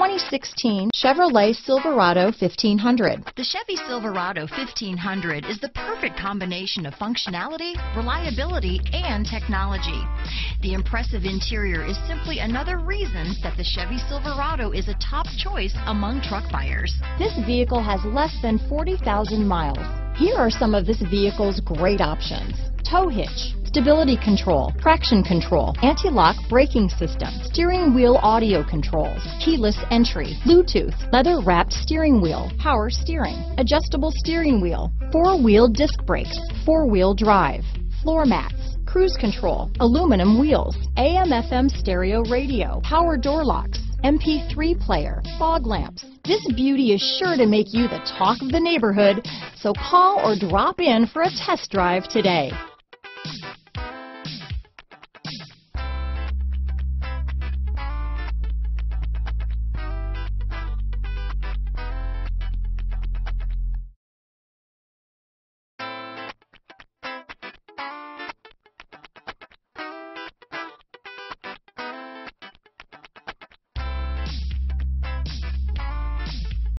2016 Chevrolet Silverado 1500. The Chevy Silverado 1500 is the perfect combination of functionality, reliability, and technology. The impressive interior is simply another reason that the Chevy Silverado is a top choice among truck buyers. This vehicle has less than 40,000 miles. Here are some of this vehicle's great options. Tow hitch, stability control, traction control, anti-lock braking system, steering wheel audio controls, keyless entry, Bluetooth, leather wrapped steering wheel, power steering, adjustable steering wheel, four-wheel disc brakes, four-wheel drive, floor mats, cruise control, aluminum wheels, AM FM stereo radio, power door locks, MP3 player, fog lamps. This beauty is sure to make you the talk of the neighborhood, so call or drop in for a test drive today.